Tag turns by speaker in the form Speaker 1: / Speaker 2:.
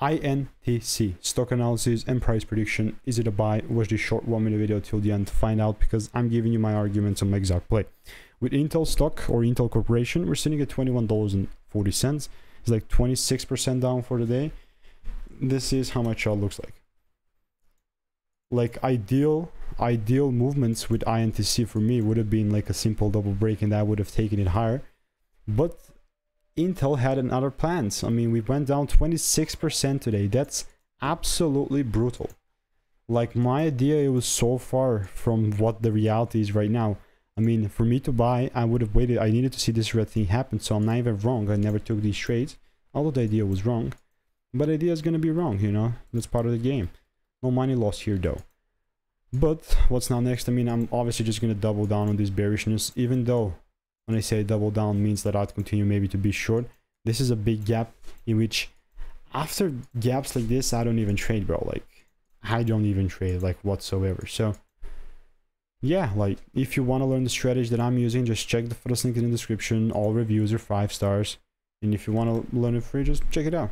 Speaker 1: INTC, stock analysis and price prediction. Is it a buy? Watch this short one minute video till the end to find out because I'm giving you my arguments on my exact play. With Intel stock or Intel Corporation, we're sitting at $21.40. It's like 26% down for the day. This is how my chart looks like. Like ideal ideal movements with INTC for me would have been like a simple double break and that would have taken it higher. But Intel had another plans. I mean, we went down 26% today. That's absolutely brutal. Like my idea, it was so far from what the reality is right now. I mean, for me to buy, I would have waited. I needed to see this red thing happen, so I'm not even wrong. I never took these trades, although the idea was wrong. But idea is gonna be wrong, you know. That's part of the game. No money lost here though. But what's now next? I mean, I'm obviously just gonna double down on this bearishness, even though when I say double down means that I'd continue maybe to be short. This is a big gap in which after gaps like this, I don't even trade, bro. Like, I don't even trade, like, whatsoever. So, yeah, like, if you want to learn the strategy that I'm using, just check the first link in the description. All reviews are five stars. And if you want to learn it free, just check it out.